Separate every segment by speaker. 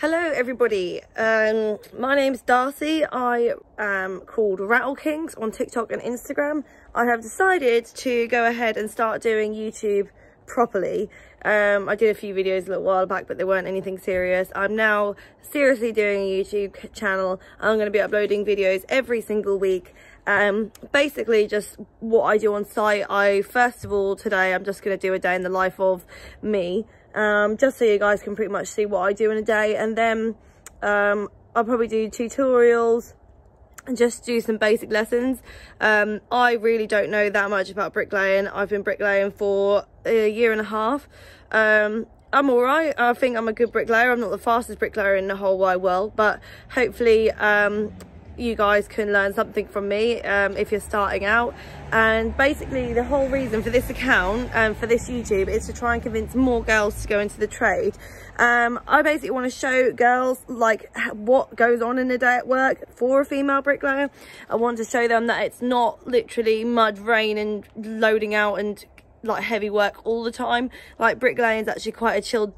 Speaker 1: Hello everybody, um, my name's Darcy. I am called Rattle Kings on TikTok and Instagram. I have decided to go ahead and start doing YouTube properly. Um, I did a few videos a little while back, but they weren't anything serious. I'm now seriously doing a YouTube channel. I'm going to be uploading videos every single week. Um, basically just what I do on site. I, first of all, today I'm just going to do a day in the life of me um, just so you guys can pretty much see what I do in a day. And then um, I'll probably do tutorials and just do some basic lessons. Um, I really don't know that much about bricklaying. I've been bricklaying for a year and a half. Um, I'm all right. I think I'm a good bricklayer. I'm not the fastest bricklayer in the whole wide world, but hopefully um, you guys can learn something from me um, if you're starting out. And basically the whole reason for this account and um, for this YouTube is to try and convince more girls to go into the trade. Um, I basically want to show girls like what goes on in a day at work for a female bricklayer. I want to show them that it's not literally mud rain and loading out and like heavy work all the time. Like bricklaying is actually quite a chilled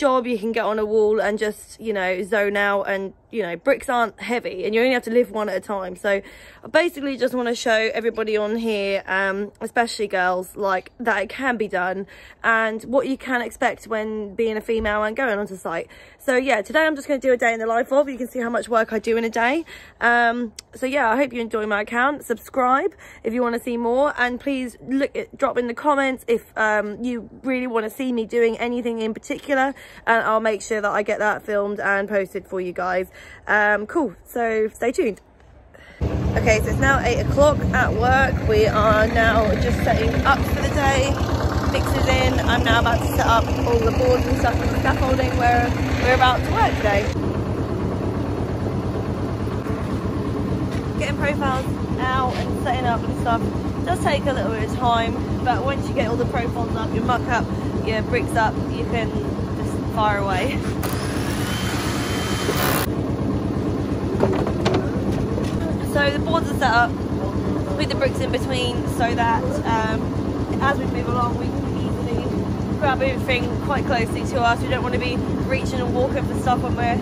Speaker 1: job you can get on a wall and just you know zone out and you know bricks aren't heavy and you only have to lift one at a time. So i basically just want to show everybody on here um, especially girls like that it can be done and what you can expect when being a female and going onto site. So yeah today i'm just going to do a day in the life of. You can see how much work i do in a day. Um, so yeah i hope you enjoy my account. Subscribe if you want to see more and please look at, drop in the comments if um, you really want to see me doing anything in particular and i'll make sure that i get that filmed and posted for you guys. Um, cool so stay tuned. Okay so it's now eight o'clock at work. We are now just setting up for the day mixes in. I'm now about to set up all the boards and stuff for the scaffolding. Where we're about to work today. Getting profiles out and setting up and stuff does take a little bit of time but once you get all the profiles up your muck up your bricks up you can fire away So the boards are set up with the bricks in between so that um, as we move along we can easily grab everything quite closely to us. We don't want to be reaching and walking for stuff when we're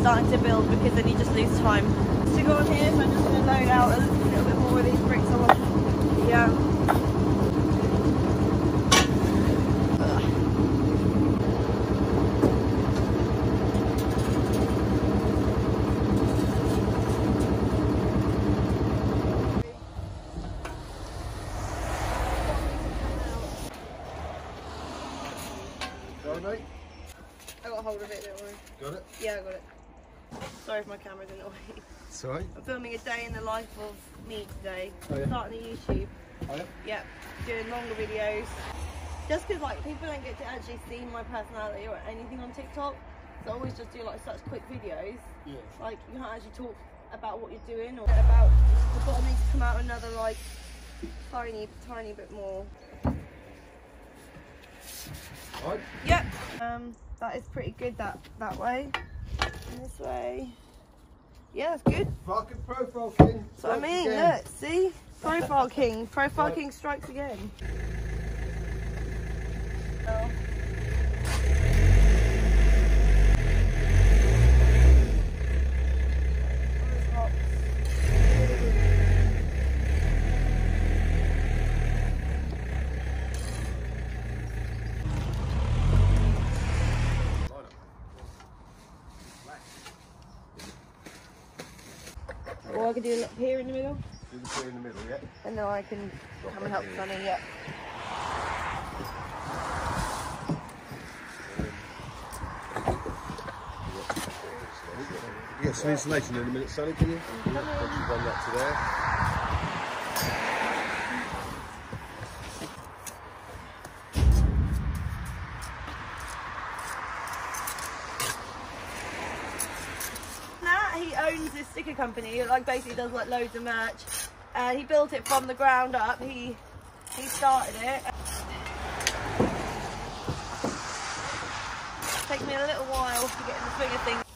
Speaker 1: starting to build because then you just lose time. To go on here, so I'm just going to load out a little bit more of these bricks on. Yeah. hold of it, don't worry.
Speaker 2: Got it?
Speaker 1: Yeah, I got it. Sorry if my camera's in the way.
Speaker 2: Sorry?
Speaker 1: I'm filming a day in the life of me today.
Speaker 2: Oh, yeah.
Speaker 1: Starting a YouTube.
Speaker 2: Oh, yeah?
Speaker 1: Yep, doing longer videos. Just because like people don't get to actually see my personality or anything on TikTok. So I always just do like such quick videos.
Speaker 2: Yeah.
Speaker 1: Like you can't actually talk about what you're doing or about the bottom needs to come out another like tiny, tiny bit more.
Speaker 2: Right.
Speaker 1: Yep. Um, that is pretty good that that way. And this way. Yeah, that's good.
Speaker 2: Fucking profile king.
Speaker 1: That's what I mean. Again. Look, see? Profile king. Profile right. king strikes again. Oh. Or I could do it up here in the middle.
Speaker 2: Do the two in the middle, yeah.
Speaker 1: And then I can Drop come and help Sunny, yeah.
Speaker 2: You get some insulation in a minute, Sunny, can you? Done that to there.
Speaker 1: Sticker company. Like basically does like loads of merch. And he built it from the ground up. He he started it. Takes me a little while to get in the swing of things.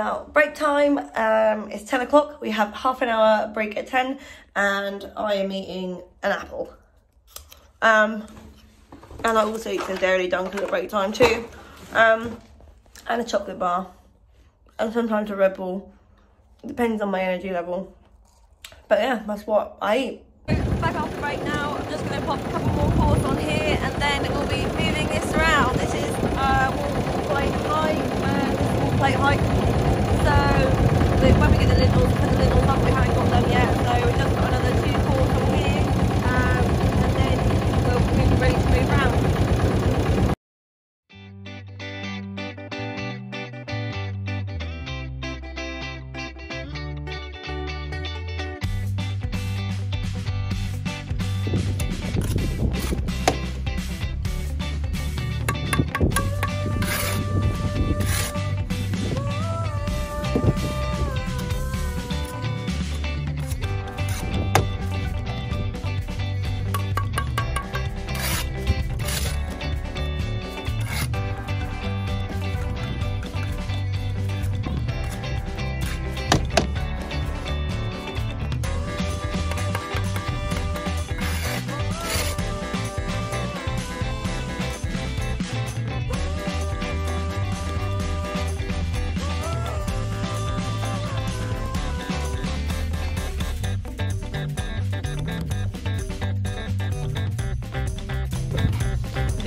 Speaker 1: Now break time. Um, it's 10 o'clock. We have half an hour break at 10 and I am eating an apple. Um, and I also eat some Dairy Dunkin' at break time too. Um, and a chocolate bar. And sometimes a Red Bull. Depends on my energy level. But yeah, that's what I eat. Back after break now. I'm just going to pop a couple more course on here and then we'll be moving this around. This is uh, wall plate high, uh, wall plate height. So when we get the lintels, put lintels up, we haven't got them yet. So we've just got another two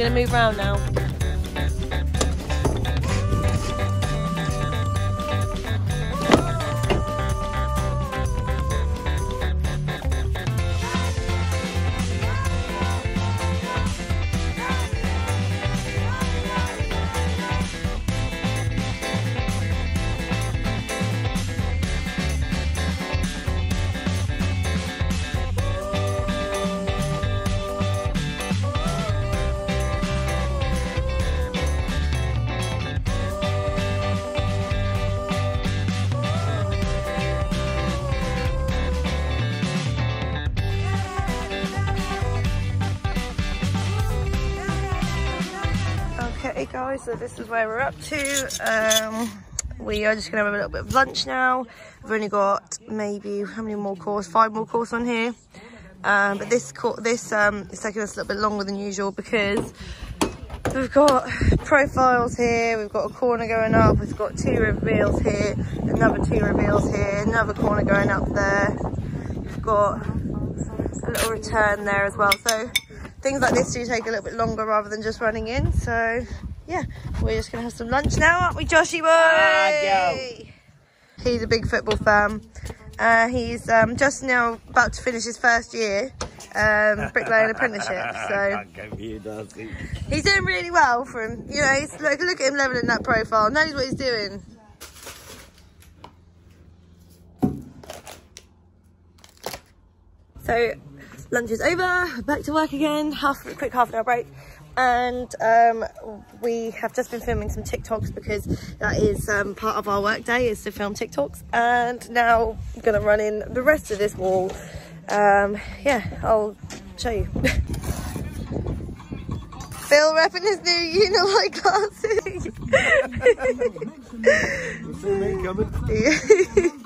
Speaker 1: gonna move around now. Okay guys, so this is where we're up to. Um, we are just gonna have a little bit of lunch now. We've only got maybe, how many more course? Five more course on here. Um, but this this um, is taking us a little bit longer than usual because we've got profiles here, we've got a corner going up, we've got two reveals here, another two reveals here, another corner going up there. We've got a little return there as well. So things like this do take a little bit longer rather than just running in. So yeah, we're just gonna have some lunch now, aren't we, Joshy boy?
Speaker 3: Ah,
Speaker 1: He's a big football fan. Uh, he's um, just now about to finish his first year um, bricklaying apprenticeship. So he's doing really well for him. You know, he's, look, look at him leveling that profile. Knows what he's doing. So lunch is over, back to work again, half quick half an hour break. And um, we have just been filming some TikToks because that is um, part of our work day is to film TikToks. And now I'm gonna run in the rest of this wall. Um, yeah, I'll show you. Phil repping his new Unilight glasses.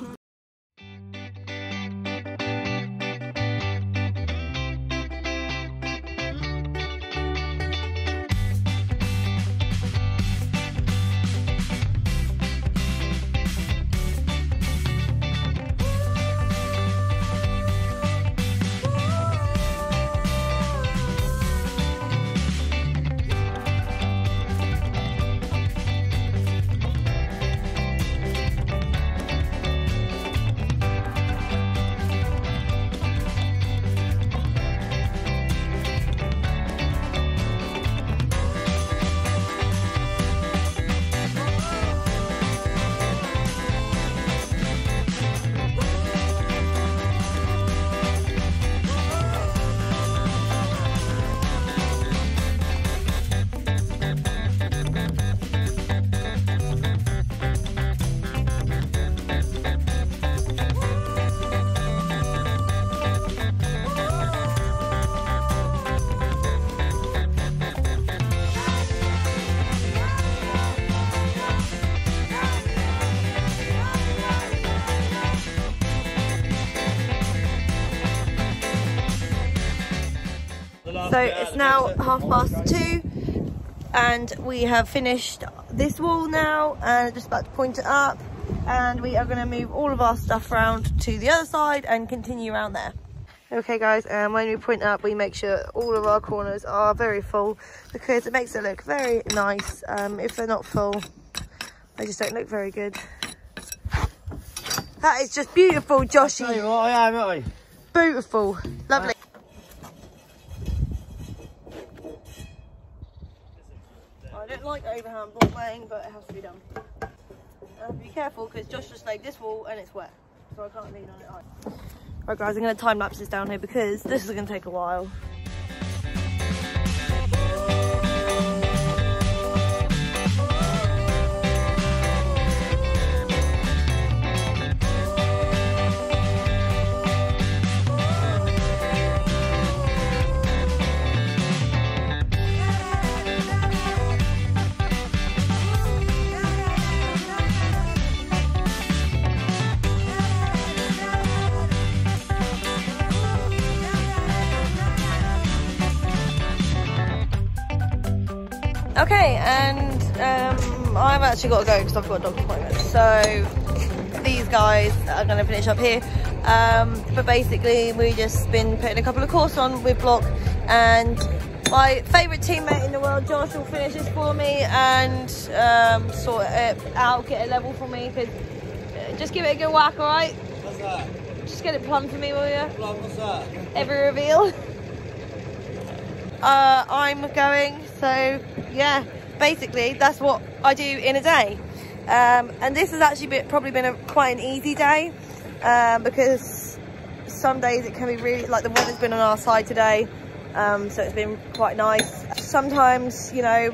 Speaker 1: So it's now half past two and we have finished this wall now and just about to point it up and we are going to move all of our stuff around to the other side and continue around there. Okay guys, and when we point up we make sure all of our corners are very full because it makes it look very nice. Um, if they're not full, they just don't look very good. That is just beautiful, Joshy.
Speaker 3: What I am, aren't I?
Speaker 1: Beautiful. Lovely. I don't like overhand ball playing, but it has to be done. I have to be careful because Josh just laid this wall and it's wet, so I can't lean on it either. Right guys, I'm going to time lapse this down here because this is going to take a while. Okay, and um, I've actually got to go because I've got a doctor's appointment. So these guys are going to finish up here. Um, but basically, we've just been putting a couple of courses on with Block, and my favourite teammate in the world, Josh, will finish this for me and um, sort it out, get a level for me. Cause uh, just give it a good whack, all right?
Speaker 3: What's that?
Speaker 1: Just get it plumbed for me, will you?
Speaker 3: Vlog, what's that?
Speaker 1: every reveal. Uh, I'm going, so yeah, basically that's what I do in a day. Um, and this has actually been, probably been a, quite an easy day um, because some days it can be really, like the weather's been on our side today, um, so it's been quite nice. Sometimes, you know,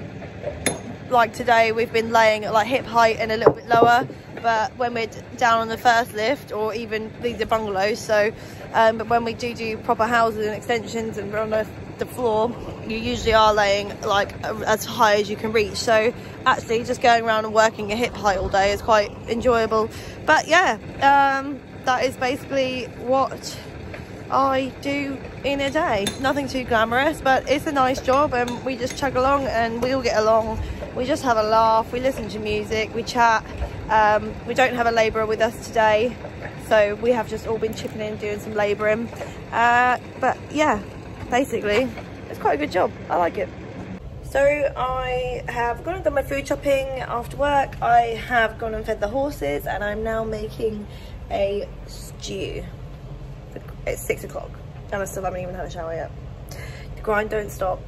Speaker 1: like today we've been laying at like hip height and a little bit lower but when we're down on the first lift or even these are bungalows so um, but when we do do proper houses and extensions and we're on the, the floor you usually are laying like as high as you can reach so actually just going around and working at hip height all day is quite enjoyable but yeah um, that is basically what I do in a day. Nothing too glamorous, but it's a nice job and we just chug along and we all get along. We just have a laugh, we listen to music, we chat. Um, we don't have a labourer with us today, so we have just all been chipping in doing some labouring. Uh, but yeah, basically, it's quite a good job. I like it. So I have gone and done my food shopping after work. I have gone and fed the horses and I'm now making a stew. It's six o'clock and I still haven't even had a shower yet. The grind don't stop.